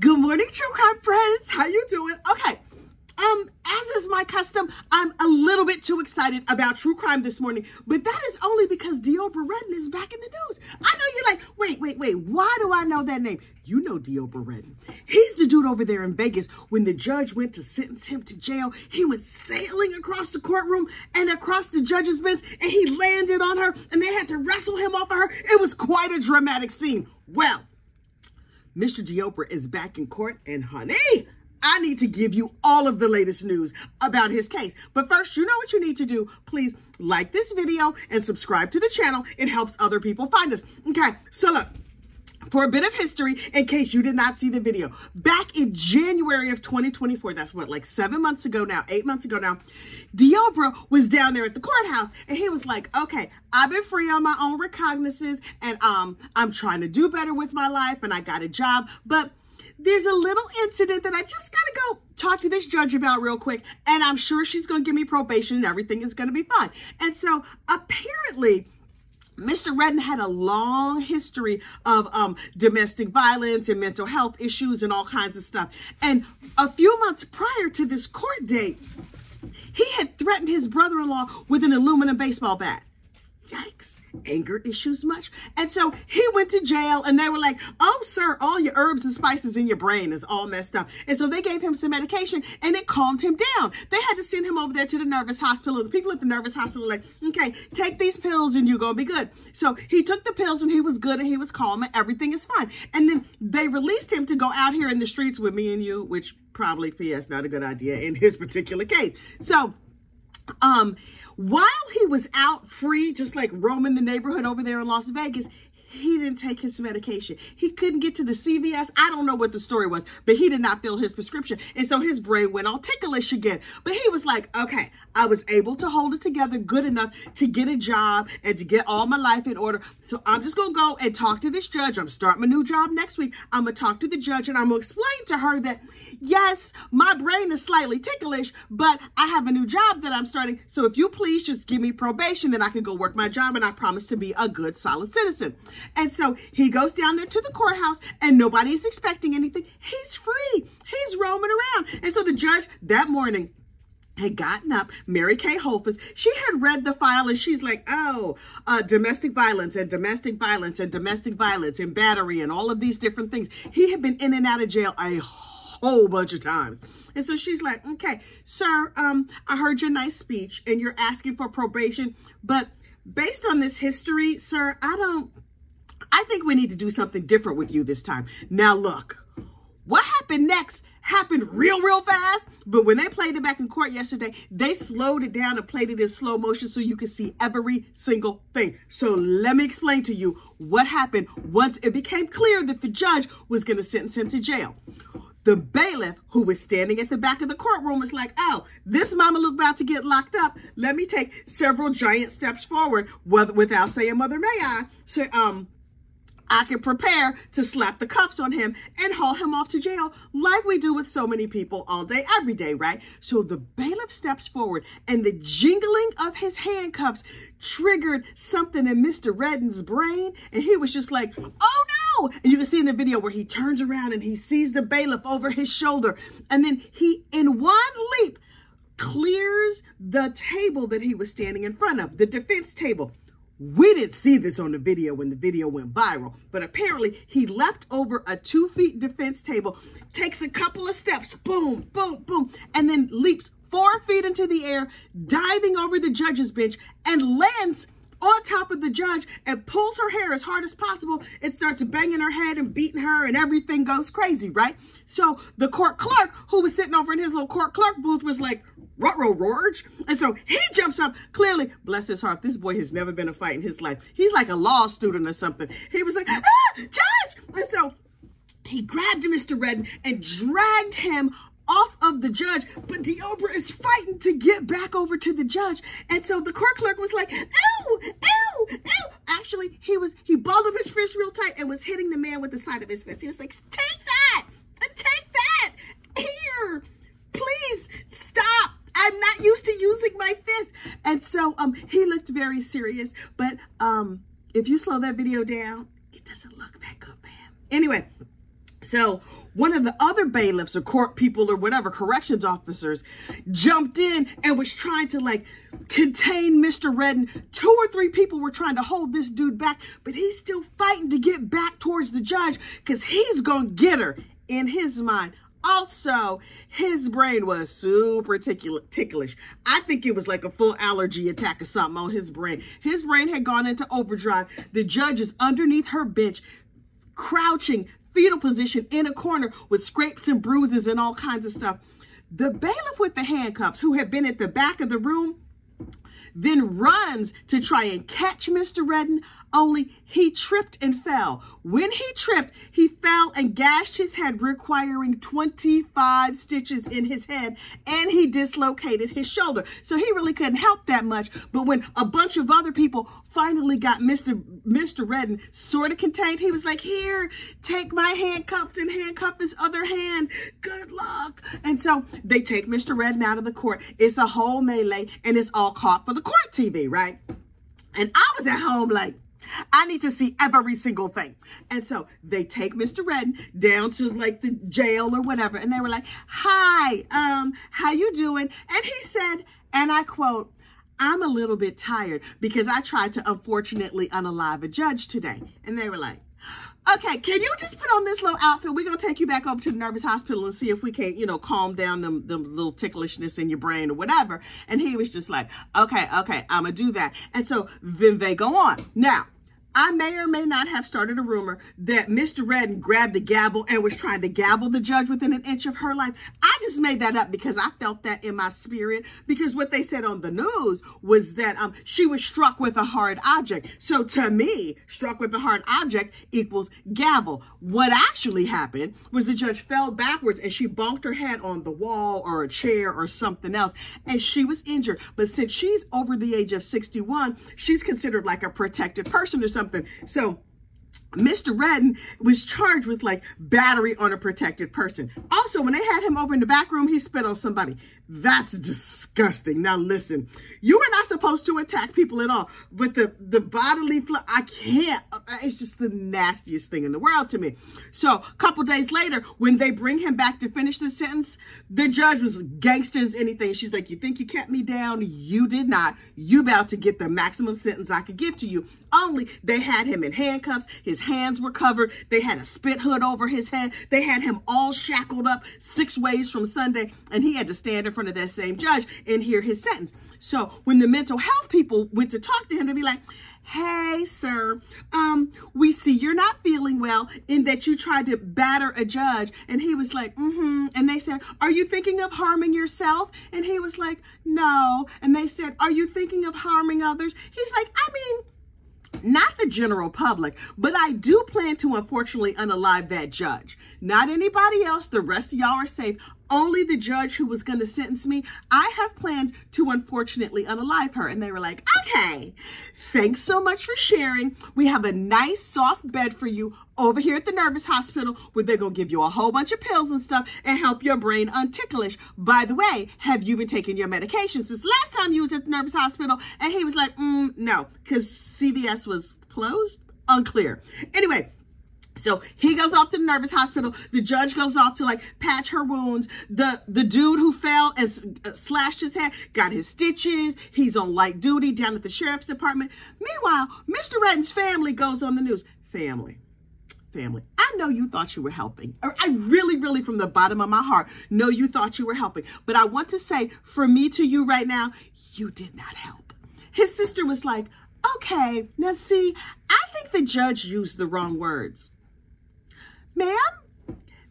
Good morning, true crime friends. How you doing? Okay. Um, as is my custom, I'm a little bit too excited about true crime this morning, but that is only because Deobra Redden is back in the news. I know you're like, wait, wait, wait, why do I know that name? You know Deobra Redden. He's the dude over there in Vegas when the judge went to sentence him to jail. He was sailing across the courtroom and across the judge's bench, and he landed on her, and they had to wrestle him off of her. It was quite a dramatic scene. Well, Mr. Deobra is back in court, and honey, I need to give you all of the latest news about his case. But first, you know what you need to do. Please like this video and subscribe to the channel. It helps other people find us. Okay, so look, for a bit of history, in case you did not see the video, back in January of 2024, that's what, like seven months ago now, eight months ago now, Deobra was down there at the courthouse and he was like, okay, I've been free on my own recognizances and um, I'm trying to do better with my life and I got a job, but there's a little incident that I just gotta go talk to this judge about real quick, and I'm sure she's gonna give me probation and everything is gonna be fine. And so apparently, Mr. Redden had a long history of um, domestic violence and mental health issues and all kinds of stuff. And a few months prior to this court date, he had threatened his brother-in-law with an aluminum baseball bat. Yikes anger issues much. And so he went to jail and they were like, oh, sir, all your herbs and spices in your brain is all messed up. And so they gave him some medication and it calmed him down. They had to send him over there to the nervous hospital. The people at the nervous hospital like, okay, take these pills and you're going to be good. So he took the pills and he was good and he was calm and everything is fine. And then they released him to go out here in the streets with me and you, which probably, P.S., not a good idea in his particular case. So, um, while he was out free, just like roaming the neighborhood over there in Las Vegas, he didn't take his medication. He couldn't get to the CVS. I don't know what the story was, but he did not fill his prescription. And so his brain went all ticklish again. But he was like, okay, I was able to hold it together good enough to get a job and to get all my life in order. So I'm just going to go and talk to this judge. I'm starting my new job next week. I'm going to talk to the judge and I'm going to explain to her that, yes, my brain is slightly ticklish, but I have a new job that I'm starting. So if you please just give me probation, then I can go work my job and I promise to be a good, solid citizen. And so he goes down there to the courthouse and nobody's expecting anything. He's free. He's roaming around. And so the judge that morning had gotten up, Mary Kay Holthus, she had read the file and she's like, oh, uh, domestic violence and domestic violence and domestic violence and battery and all of these different things. He had been in and out of jail a whole bunch of times. And so she's like, okay, sir, um, I heard your nice speech and you're asking for probation, but based on this history, sir, I don't, I think we need to do something different with you this time. Now look, what happened next happened real, real fast. But when they played it back in court yesterday, they slowed it down and played it in slow motion so you could see every single thing. So let me explain to you what happened once it became clear that the judge was going to sentence him to jail. The bailiff, who was standing at the back of the courtroom, was like, oh, this mama look about to get locked up. Let me take several giant steps forward without saying, mother, may I? So, um, I can prepare to slap the cuffs on him and haul him off to jail like we do with so many people all day, every day, right? So the bailiff steps forward and the jingling of his handcuffs triggered something in Mr. Redden's brain. And he was just like, oh no. And you can see in the video where he turns around and he sees the bailiff over his shoulder. And then he, in one leap, clears the table that he was standing in front of, the defense table. We didn't see this on the video when the video went viral, but apparently he leapt over a two feet defense table, takes a couple of steps, boom, boom, boom, and then leaps four feet into the air, diving over the judge's bench and lands on top of the judge and pulls her hair as hard as possible and starts banging her head and beating her and everything goes crazy, right? So the court clerk who was sitting over in his little court clerk booth was like, Ruh-roh, George. And so he jumps up. Clearly, bless his heart, this boy has never been a fight in his life. He's like a law student or something. He was like, ah, judge! And so he grabbed Mr. Redden and dragged him of the judge, but Deobra is fighting to get back over to the judge. And so the court clerk was like, ew, ew, ew. Actually, he was, he balled up his fist real tight and was hitting the man with the side of his fist. He was like, take that, take that, here, please stop. I'm not used to using my fist. And so um, he looked very serious. But um, if you slow that video down, it doesn't look that good for him. Anyway, So one of the other bailiffs or court people or whatever corrections officers jumped in and was trying to like contain Mr. Redden. Two or three people were trying to hold this dude back, but he's still fighting to get back towards the judge because he's gonna get her in his mind. Also, his brain was super ticklish. I think it was like a full allergy attack or something on his brain. His brain had gone into overdrive. The judge is underneath her bench, crouching, fetal position in a corner with scrapes and bruises and all kinds of stuff. The bailiff with the handcuffs, who had been at the back of the room, then runs to try and catch Mr. Redden, only he tripped and fell. When he tripped, he fell and gashed his head, requiring 25 stitches in his head, and he dislocated his shoulder. So he really couldn't help that much. But when a bunch of other people finally got Mr. Mr. Redden sort of contained, he was like, here, take my handcuffs and handcuff his other hand. Good luck. And so they take Mr. Redden out of the court. It's a whole melee, and it's all caught for the court TV, right? And I was at home like, I need to see every single thing. And so they take Mr. Redden down to like the jail or whatever. And they were like, hi, um, how you doing? And he said, and I quote, I'm a little bit tired because I tried to unfortunately unalive a judge today. And they were like, okay, can you just put on this little outfit? We're to take you back over to the nervous hospital and see if we can, you know, calm down the, the little ticklishness in your brain or whatever. And he was just like, okay, okay, I'm to do that. And so then they go on. Now, I may or may not have started a rumor that Mr. Redden grabbed the gavel and was trying to gavel the judge within an inch of her life. I just made that up because I felt that in my spirit because what they said on the news was that um, she was struck with a hard object. So to me, struck with a hard object equals gavel. What actually happened was the judge fell backwards and she bonked her head on the wall or a chair or something else and she was injured. But since she's over the age of 61, she's considered like a protected person or something something. So Mr. Redden was charged with like battery on a protected person. Also, when they had him over in the back room, he spit on somebody. That's disgusting. Now listen, you are not supposed to attack people at all, but the, the bodily I can't. Uh, it's just the nastiest thing in the world to me. So a couple days later, when they bring him back to finish the sentence, the judge was gangster as anything. She's like, you think you kept me down? You did not. You about to get the maximum sentence I could give to you. Only they had him in handcuffs. His hands were covered. They had a spit hood over his head. They had him all shackled up six ways from Sunday, and he had to stand in front of that same judge and hear his sentence. So when the mental health people went to talk to him to be like, hey sir um we see you're not feeling well in that you tried to batter a judge and he was like mm-hmm and they said are you thinking of harming yourself and he was like no and they said are you thinking of harming others he's like i mean not the general public, but I do plan to unfortunately unalive that judge. Not anybody else. The rest of y'all are safe. Only the judge who was going to sentence me. I have plans to unfortunately unalive her. And they were like, okay, thanks so much for sharing. We have a nice soft bed for you over here at the nervous hospital where they're going to give you a whole bunch of pills and stuff and help your brain unticklish. By the way, have you been taking your medications since last time you was at the nervous hospital? And he was like, mm, no, because CVS was closed? Unclear. Anyway, so he goes off to the nervous hospital. The judge goes off to like patch her wounds. The the dude who fell and uh, slashed his head got his stitches. He's on light duty down at the sheriff's department. Meanwhile, Mr. Redden's family goes on the news. Family family. I know you thought you were helping. Or I really, really, from the bottom of my heart, know you thought you were helping. But I want to say, for me to you right now, you did not help. His sister was like, okay, now see, I think the judge used the wrong words. Ma'am,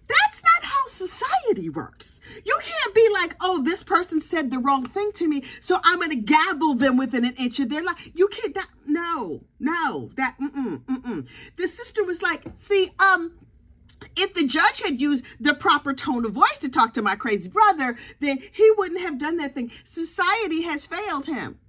that's not how society works. You can't be like, oh, this person said the wrong thing to me, so I'm going to gavel them within an inch of their life. You can't, that, no, no, that, mm-mm, mm-mm. The sister was like, see, um, if the judge had used the proper tone of voice to talk to my crazy brother, then he wouldn't have done that thing. Society has failed him.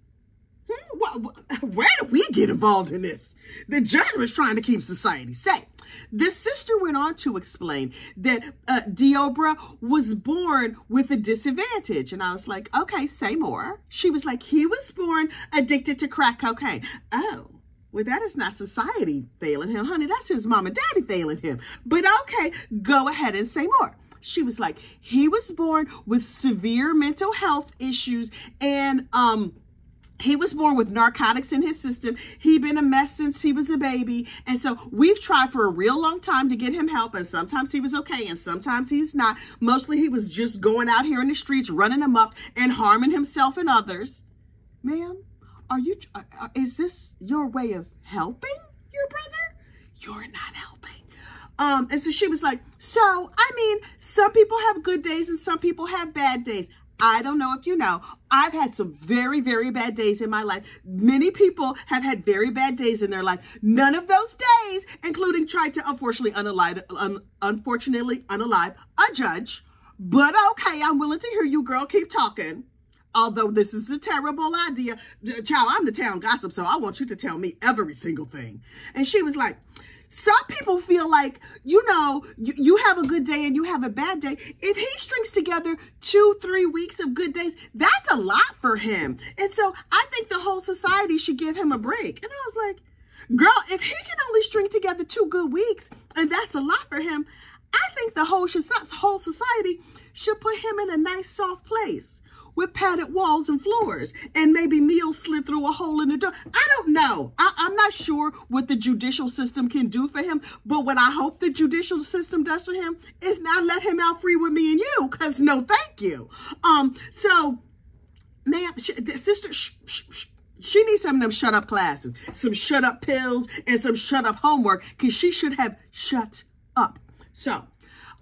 Hmm? Where do we get involved in this? The judge was trying to keep society safe. This sister went on to explain that uh, Deobra was born with a disadvantage. And I was like, okay, say more. She was like, he was born addicted to crack cocaine. Oh, Well, that is not society failing him, honey. That's his mom and daddy failing him. But okay, go ahead and say more. She was like, he was born with severe mental health issues and um he was born with narcotics in his system. He'd been a mess since he was a baby. And so we've tried for a real long time to get him help. And sometimes he was okay and sometimes he's not. Mostly he was just going out here in the streets, running amok and harming himself and others. Ma'am, are you, uh, uh, is this your way of helping your brother? You're not helping. Um, and so she was like, so, I mean, some people have good days and some people have bad days. I don't know if you know, I've had some very, very bad days in my life. Many people have had very bad days in their life. None of those days, including trying to unfortunately unalive, un, unfortunately unalive a judge. But okay, I'm willing to hear you, girl. Keep talking although this is a terrible idea. Child, I'm the town gossip, so I want you to tell me every single thing. And she was like, some people feel like, you know, you, you have a good day and you have a bad day. If he strings together two, three weeks of good days, that's a lot for him. And so I think the whole society should give him a break. And I was like, girl, if he can only string together two good weeks and that's a lot for him, I think the whole, whole society should put him in a nice soft place with padded walls and floors and maybe meals slid through a hole in the door. I don't know. I, am not sure what the judicial system can do for him, but what I hope the judicial system does for him is not let him out free with me and you, because no thank you. Um, so, ma'am, sister, sh sh sh she needs some of them shut up classes, some shut up pills, and some shut up homework, because she should have shut up. So,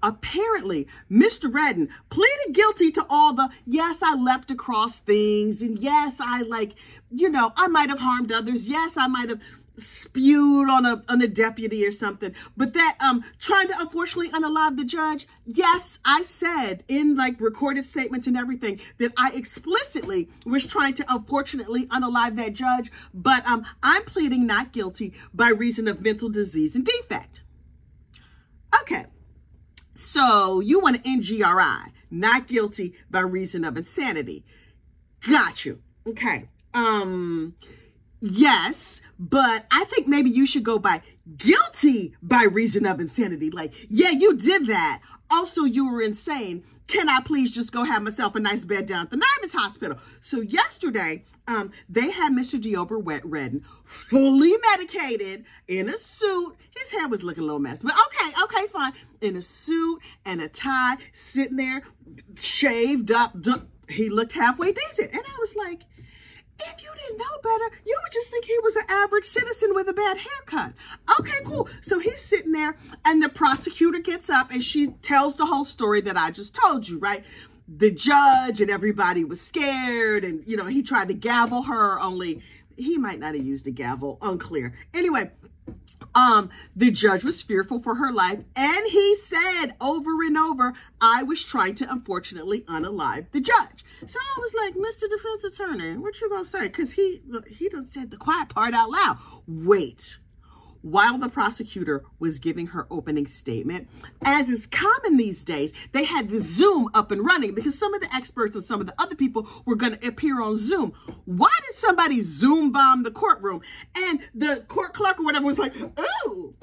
Apparently, Mr. Redden pleaded guilty to all the, yes, I leapt across things. And yes, I like, you know, I might have harmed others. Yes, I might have spewed on a on a deputy or something but that um trying to unfortunately unalive the judge yes i said in like recorded statements and everything that i explicitly was trying to unfortunately unalive that judge but um i'm pleading not guilty by reason of mental disease and defect okay so you want an NGRI, not guilty by reason of insanity. Got you. Okay. Um, yes, but I think maybe you should go by guilty by reason of insanity. Like, yeah, you did that. Also, you were insane. Can I please just go have myself a nice bed down at the Nervous Hospital? So yesterday, um, they had Mr. Deobra Redden fully medicated in a suit. His hair was looking a little messy, but okay, okay, fine. In a suit and a tie, sitting there, shaved up. He looked halfway decent. And I was like, if you didn't know better, you would just think he was an average citizen with a bad haircut. Okay, cool. So he's sitting there and the prosecutor gets up and she tells the whole story that I just told you, right? the judge and everybody was scared and you know he tried to gavel her only he might not have used a gavel unclear anyway um the judge was fearful for her life and he said over and over i was trying to unfortunately unalive the judge. So i was like mr defense attorney what you gonna say? Because he he done said the quiet part out loud. Wait while the prosecutor was giving her opening statement. As is common these days, they had the Zoom up and running because some of the experts and some of the other people were going to appear on Zoom. Why did somebody Zoom bomb the courtroom? And the court clerk or whatever was like, oh,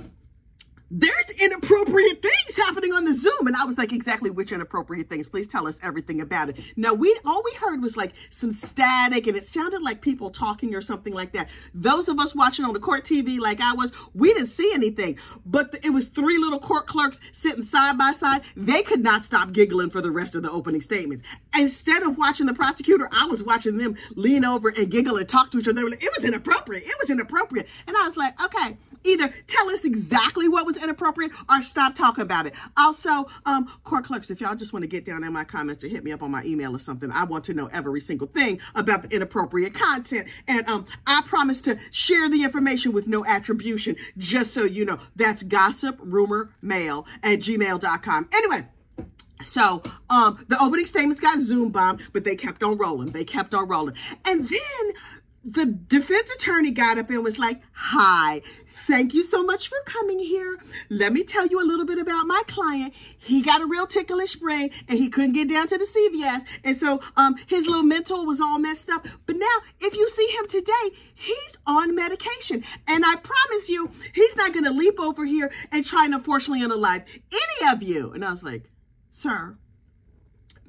there's inappropriate things happening on the Zoom. And I was like, exactly which inappropriate things? Please tell us everything about it. Now, we all we heard was like some static and it sounded like people talking or something like that. Those of us watching on the court TV like I was, we didn't see anything. But it was three little court clerks sitting side by side. They could not stop giggling for the rest of the opening statements. Instead of watching the prosecutor, I was watching them lean over and giggle and talk to each other. They were like, it was inappropriate. It was inappropriate. And I was like, okay, either tell us exactly what was inappropriate or stop talking about it. Also, um, court clerks, if y'all just want to get down in my comments or hit me up on my email or something, I want to know every single thing about the inappropriate content. And um, I promise to share the information with no attribution, just so you know. That's gossip, rumor, mail at gmail.com. Anyway, so um, the opening statements got Zoom bombed, but they kept on rolling. They kept on rolling. And then the defense attorney got up and was like, Hi, thank you so much for coming here. Let me tell you a little bit about my client. He got a real ticklish brain and he couldn't get down to the CVS. And so um, his little mental was all messed up. But now, if you see him today, he's on medication. And I promise you, he's not going to leap over here and try and unfortunately unalive any of you. And I was like, Sir,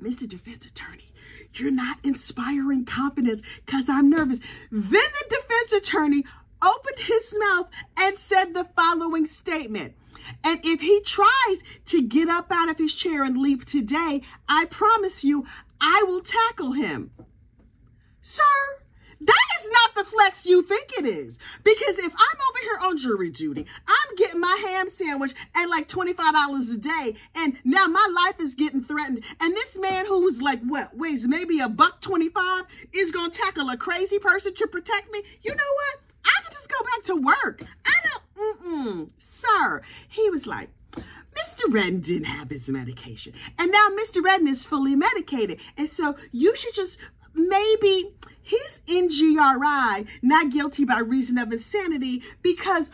Mr. Defense Attorney, you're not inspiring confidence because I'm nervous. Then the defense attorney opened his mouth and said the following statement. And if he tries to get up out of his chair and leap today, I promise you, I will tackle him. Sir, that is not the flex you think it is. Because if I'm over here on jury duty, I'm getting my ham sandwich at like $25 a day, and now my life is getting And this man who's like, what, weighs maybe a buck 25 is going to tackle a crazy person to protect me. You know what? I can just go back to work. I don't, mm-mm. Sir, he was like, Mr. Redden didn't have his medication. And now Mr. Redden is fully medicated. And so you should just maybe he's NGRI, not guilty by reason of insanity because,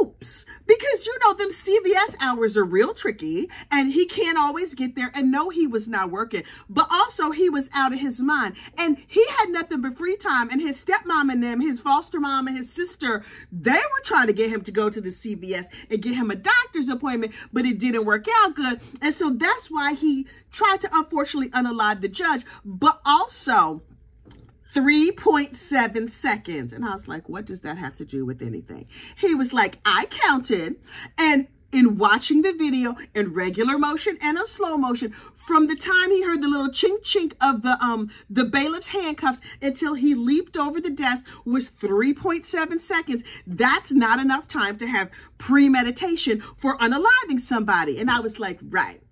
oops, because you know them CVS hours are real tricky and he can't always get there and no, he was not working, but also he was out of his mind and he had nothing but free time and his stepmom and them, his foster mom and his sister, they were trying to get him to go to the CVS and get him a doctor's appointment, but it didn't work out good. And so that's why he tried to unfortunately unalive the judge, but also 3.7 seconds. And I was like, what does that have to do with anything? He was like, I counted and in watching the video in regular motion and a slow motion from the time he heard the little chink chink of the um the bailiff's handcuffs until he leaped over the desk was 3.7 seconds that's not enough time to have premeditation for unaliving somebody and i was like right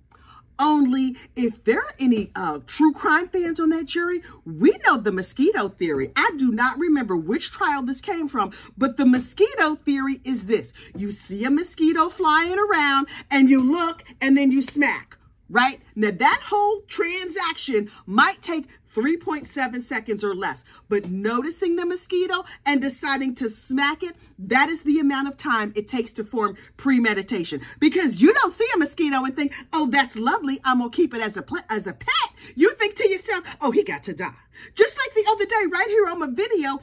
only if there are any uh, true crime fans on that jury, we know the mosquito theory. I do not remember which trial this came from, but the mosquito theory is this. You see a mosquito flying around and you look and then you smack right? Now that whole transaction might take 3.7 seconds or less, but noticing the mosquito and deciding to smack it, that is the amount of time it takes to form premeditation. Because you don't see a mosquito and think, oh, that's lovely, I'm gonna keep it as a, as a pet. You think to yourself, oh, he got to die. Just like the other day, right here on my video,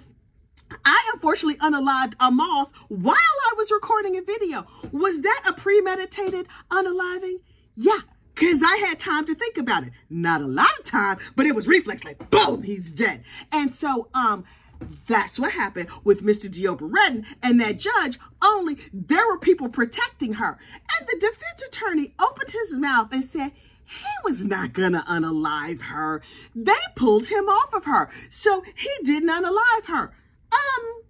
I unfortunately unalived a moth while I was recording a video. Was that a premeditated unaliving? Yeah, because I had time to think about it. Not a lot of time, but it was reflex like, boom, he's dead. And so, um, that's what happened with Mr. Deobra Redden and that judge, only there were people protecting her. And the defense attorney opened his mouth and said, he was not going to unalive her. They pulled him off of her. So he didn't unalive her. Um,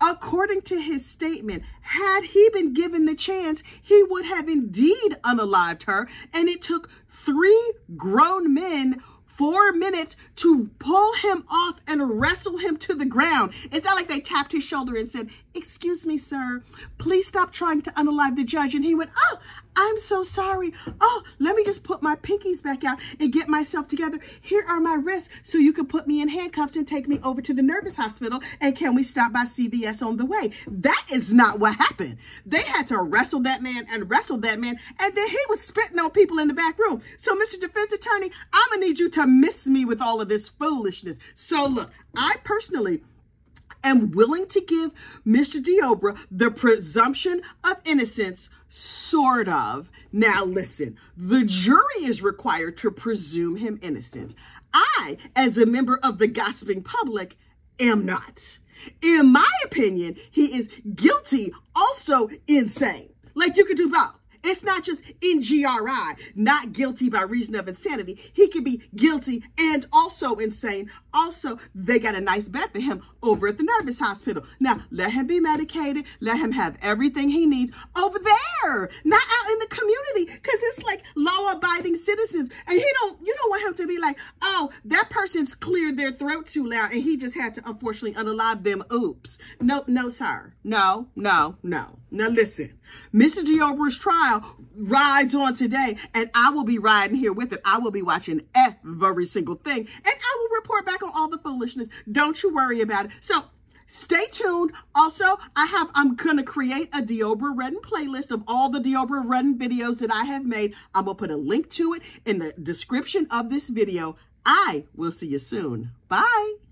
According to his statement, had he been given the chance, he would have indeed unalived her. And it took three grown men four minutes to pull him off and wrestle him to the ground. It's not like they tapped his shoulder and said, excuse me, sir, please stop trying to unalive the judge. And he went, oh, I'm so sorry. Oh, let me just put my pinkies back out and get myself together. Here are my wrists so you can put me in handcuffs and take me over to the nervous hospital. And can we stop by CVS on the way? That is not what happened. They had to wrestle that man and wrestle that man. And then he was spitting on people in the back room. So, Mr. Defense Attorney, I'm going to need you to miss me with all of this foolishness. So, look, I personally am willing to give Mr. Deobra the presumption of innocence, sort of. Now listen, the jury is required to presume him innocent. I, as a member of the gossiping public, am not. In my opinion, he is guilty, also insane. Like you could do both. It's not just NGRI, not guilty by reason of insanity. He could be guilty and also insane. Also, they got a nice bed for him over at the nervous hospital. Now, let him be medicated. Let him have everything he needs over there, not out in the community, because it's like law abiding abiding citizens. And he don't, you don't want him to be like, oh, that person's cleared their throat too loud and he just had to unfortunately unalive them. Oops. No, no, sir. No, no, no. Now listen, Mr. Deobra's trial rides on today and I will be riding here with it. I will be watching every single thing and I will report back on all the foolishness. Don't you worry about it. So Stay tuned. Also, I have, I'm going to create a Deobra Redden playlist of all the Deobra Redden videos that I have made. I'm going to put a link to it in the description of this video. I will see you soon. Bye.